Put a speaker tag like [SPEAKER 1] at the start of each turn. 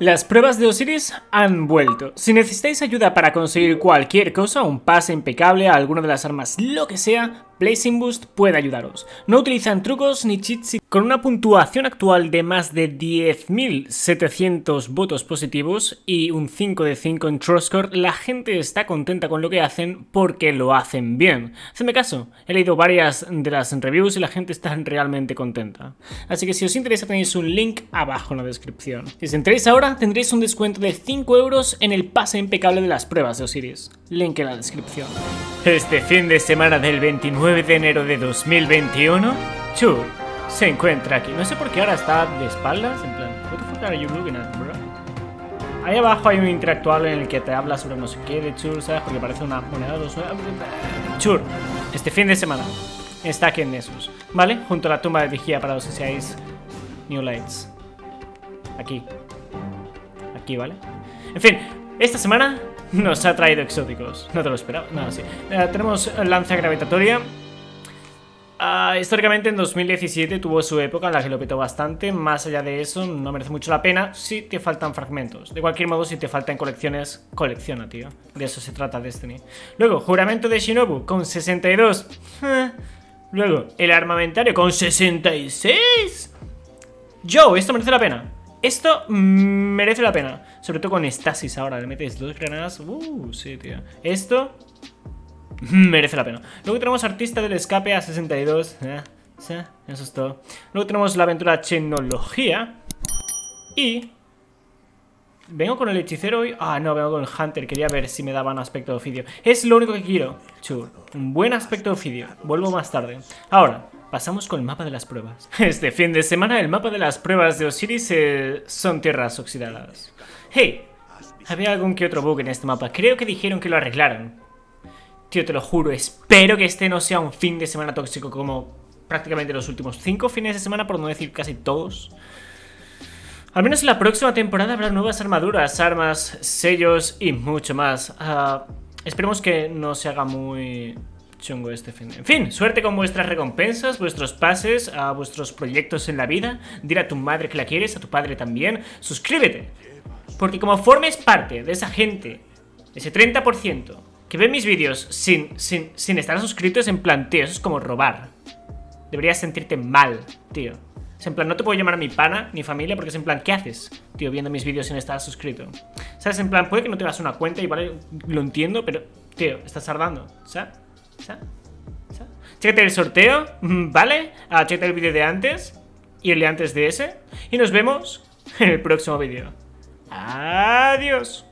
[SPEAKER 1] Las pruebas de Osiris han vuelto. Si necesitáis ayuda para conseguir cualquier cosa, un pase impecable, alguna de las armas, lo que sea, Blazing Boost puede ayudaros. No utilizan trucos ni cheats con una puntuación actual de más de 10.700 votos positivos y un 5 de 5 en Trustcore, la gente está contenta con lo que hacen porque lo hacen bien. Hacedme caso, he leído varias de las reviews y la gente está realmente contenta. Así que si os interesa tenéis un link abajo en la descripción. Si os entréis ahora tendréis un descuento de 5 euros en el pase impecable de las pruebas de Osiris. Link en la descripción. Este fin de semana del 29 de enero de 2021, Chur se encuentra aquí. No sé por qué ahora está de espaldas, en plan, what the fuck are you looking at, bro? Ahí abajo hay un interactual en el que te habla sobre no sé qué de Chur, ¿sabes? Porque parece una moneda de Chur, este fin de semana está aquí en Nessus, ¿vale? Junto a la tumba de vigía para los que seáis New Lights. Aquí. Aquí, ¿vale? En fin, esta semana nos ha traído exóticos. No te lo esperaba. No, sí. Eh, tenemos lanza gravitatoria. Ah, históricamente en 2017 tuvo su época en la que lo petó bastante. Más allá de eso, no merece mucho la pena si te faltan fragmentos. De cualquier modo, si te faltan colecciones, colecciona, tío. De eso se trata Destiny. Luego, juramento de Shinobu con 62. Luego, el armamentario con 66. Yo, esto merece la pena. Esto merece la pena. Sobre todo con Stasis ahora. Le metes dos granadas. Uh, sí, tío. Esto merece la pena. Luego tenemos Artista del Escape a 62. Eh, sí, eso es todo. Luego tenemos la aventura Tecnología. Y... ¿Vengo con el hechicero hoy? Ah, no, vengo con el Hunter. Quería ver si me daban aspecto de ofidio. Es lo único que quiero. Chur. Un buen aspecto de ofidio. Vuelvo más tarde. Ahora, pasamos con el mapa de las pruebas. Este fin de semana el mapa de las pruebas de Osiris eh, son tierras oxidadas. Hey, había algún que otro bug en este mapa. Creo que dijeron que lo arreglaron. Tío, te lo juro, espero que este no sea un fin de semana tóxico como prácticamente los últimos cinco fines de semana, por no decir casi todos. Al menos en la próxima temporada habrá nuevas armaduras, armas, sellos y mucho más. Uh, esperemos que no se haga muy chungo este fin. En fin, suerte con vuestras recompensas, vuestros pases, a vuestros proyectos en la vida. Dile a tu madre que la quieres, a tu padre también. Suscríbete. Porque como formes parte de esa gente, ese 30%, que ve mis vídeos sin, sin, sin estar suscritos, en plan, tío, eso es como robar. Deberías sentirte mal, tío. Es en plan, no te puedo llamar a mi pana ni familia porque es en plan, ¿qué haces, tío, viendo mis vídeos sin estar suscrito? ¿Sabes? En plan, puede que no te das una cuenta vale, lo entiendo, pero, tío, estás tardando, ¿sabes? El sorteo, ¿vale? Ah, el vídeo de antes y el de antes de ese. Y nos vemos en el próximo vídeo. Adiós.